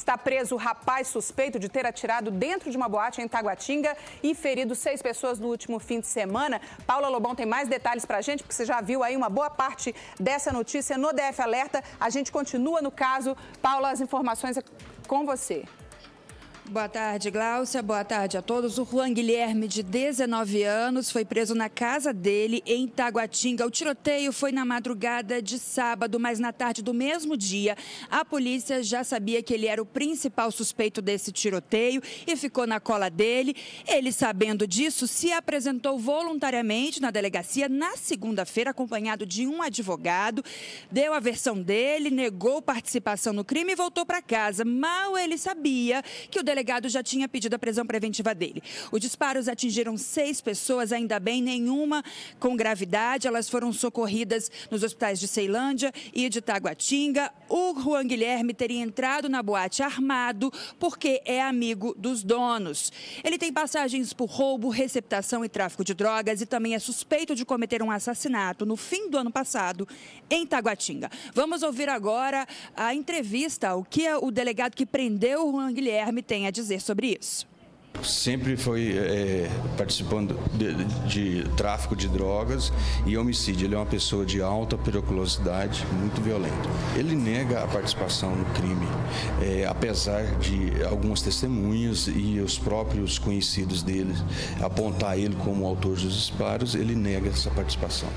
Está preso o rapaz suspeito de ter atirado dentro de uma boate em Taguatinga e ferido seis pessoas no último fim de semana. Paula Lobão tem mais detalhes para a gente, porque você já viu aí uma boa parte dessa notícia no DF Alerta. A gente continua no caso. Paula, as informações é com você. Boa tarde, Gláucia. Boa tarde a todos. O Juan Guilherme, de 19 anos, foi preso na casa dele em Taguatinga. O tiroteio foi na madrugada de sábado, mas na tarde do mesmo dia, a polícia já sabia que ele era o principal suspeito desse tiroteio e ficou na cola dele. Ele, sabendo disso, se apresentou voluntariamente na delegacia na segunda-feira, acompanhado de um advogado, deu a versão dele, negou participação no crime e voltou para casa. Mal ele sabia que o delegado delegado já tinha pedido a prisão preventiva dele. Os disparos atingiram seis pessoas, ainda bem, nenhuma com gravidade. Elas foram socorridas nos hospitais de Ceilândia e de Taguatinga. O Juan Guilherme teria entrado na boate armado porque é amigo dos donos. Ele tem passagens por roubo, receptação e tráfico de drogas e também é suspeito de cometer um assassinato no fim do ano passado em Taguatinga. Vamos ouvir agora a entrevista, o que o delegado que prendeu o Juan Guilherme tem a a dizer sobre isso sempre foi é, participando de, de, de, tráfico de drogas e homicídio. Ele é uma pessoa de alta periculosidade, muito violento. Ele nega a participação no crime, é, apesar de algumas testemunhas e os próprios conhecidos dele apontar ele como autor dos disparos, ele nega essa participação.